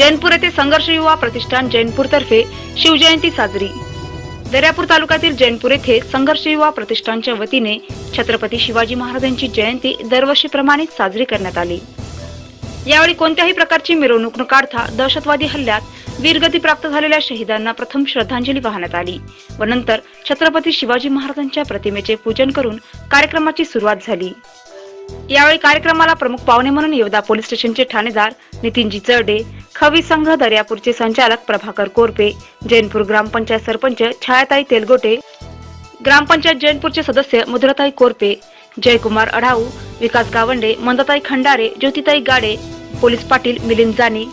जैनपूर येथे संघर्ष युवा प्रतिष्ठान जैनपूर तर्फे शिवजयंती साजरी. दर्यापूर तालुक्यातील जैनपूर येथे संघर्ष युवा प्रतिष्ठानच्या वतीने छत्रपती शिवाजी महाराजांची जयंती दरवर्षीप्रमाणे साजरी करण्यात आली. यावेळी कोणत्याही प्रकारची मिरवणूक न काढता दहशतवादी हल्ल्यात वीरगती प्राप्त झालेल्या शहीदांना प्रथम श्रद्धांजली वाहण्यात आली व नंतर छत्रपती शिवाजी महाराजांच्या प्रतिमेचे पूजन करून कार्यक्रमाची सुरुवात झाली. यावेळी कार्यक्रमाला प्रमुख पाहुणे म्हणून येवदा पोलीस स्टेशनचे ठाणेदार नितीनजी चरडे खवी संघ दर्यापूरचे संचालक प्रभाकर कोरपे जैनपूर ग्रामपंचायत सरपंच छायाताई तेलगोटे ग्रामपंचायत जैनपूरचे सदस्य मधुरताई कोरपे जयकुमार अढाऊ विकास गावंडे मंदाताई खंडारे ज्योतिताई गाडे पोलीस पाटील मिलिंद जानी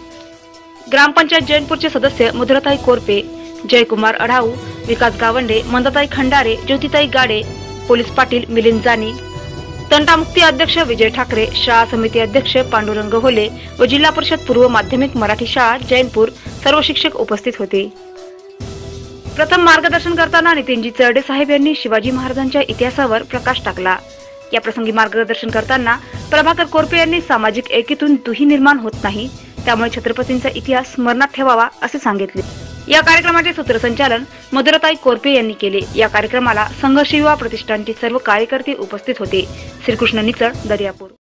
ग्रामपंचायत जैनपूरचे सदस्य मधुरताई कोरपे जयकुमार अढाऊ विकास गावंडे मंदाताई खंडारे ज्योतिताई गाडे पोलीस पाटील मिलिंद जानी तंटामुक्ती अध्यक्ष विजय ठाकरे शाळा समिती अध्यक्ष पांडुरंग होले व जिल्हा परिषद पूर्व माध्यमिक मराठी शाळा जैनपूर सर्व शिक्षक उपस्थित होते. प्रथम मार्गदर्शन करताना नितीनजी चरडे साहेब यांनी शिवाजी महाराजांच्या इतिहासावर प्रकाश टाकला. या प्रसंगी मार्गदर्शन करताना प्रभाकर कोरपे यांनी सामाजिक एकीतून दुही निर्माण होत नाही त्यामुळे छत्रपतींचा इतिहास स्मरणात ठेवावा असे सांगितले. या कार्यक्रमाचे सूत्रसंचालन मधुरताई कोरपे यांनी केले. या कार्यक्रमाला संघर्ष युवा प्रतिष्ठानचे सर्व कार्यकर्ते उपस्थित होते. श्रीकृष्ण निचळ दर्यापूर.